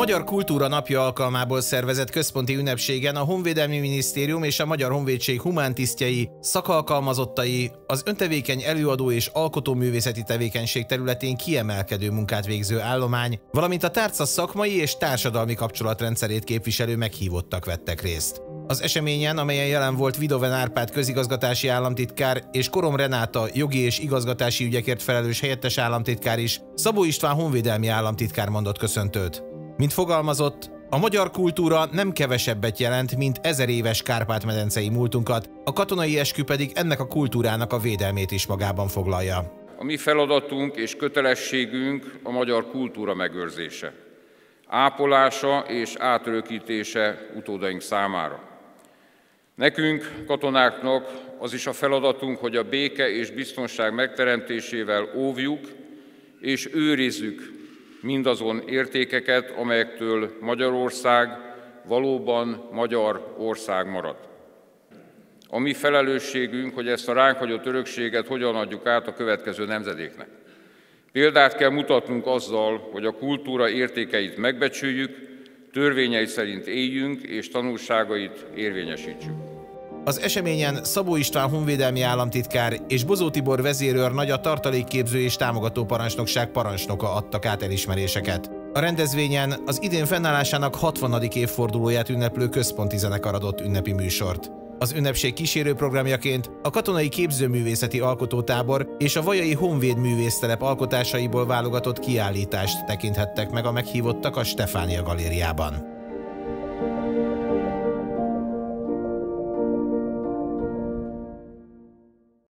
Magyar Kultúra Napja alkalmából szervezett központi ünnepségen a Honvédelmi Minisztérium és a Magyar Honvédség humántisztjei, szakalkalmazottai, az öntevékeny előadó és alkotóművészeti tevékenység területén kiemelkedő munkát végző állomány, valamint a tárca szakmai és társadalmi kapcsolatrendszerét képviselő meghívottak vettek részt. Az eseményen, amelyen jelen volt Vidoven Árpád közigazgatási államtitkár és Korom Renáta jogi és igazgatási ügyekért felelős helyettes államtitkár is, Szabó István honvédelmi államtitkár mondott köszöntőt. Mint fogalmazott, a magyar kultúra nem kevesebbet jelent, mint ezer éves Kárpát-medencei múltunkat, a katonai eskü pedig ennek a kultúrának a védelmét is magában foglalja. A mi feladatunk és kötelességünk a magyar kultúra megőrzése, ápolása és átörökítése utódaink számára. Nekünk, katonáknak az is a feladatunk, hogy a béke és biztonság megteremtésével óvjuk és őrizzük mindazon értékeket, amelyektől Magyarország valóban magyar ország marad. A mi felelősségünk, hogy ezt a ránk hagyott örökséget hogyan adjuk át a következő nemzedéknek. Példát kell mutatnunk azzal, hogy a kultúra értékeit megbecsüljük, törvényei szerint éljünk és tanulságait érvényesítsük. Az eseményen Szabó István honvédelmi államtitkár és Bozó Tibor vezérőr nagy a tartalékképző és támogató parancsnokság parancsnoka adtak át elismeréseket. A rendezvényen az idén fennállásának 60. évfordulóját ünneplő központi zenekar adott ünnepi műsort. Az ünnepség kísérő programjaként a Katonai Képzőművészeti Alkotótábor és a Vajai Honvéd Művésztelep alkotásaiból válogatott kiállítást tekinthettek meg a meghívottak a Stefánia Galériában.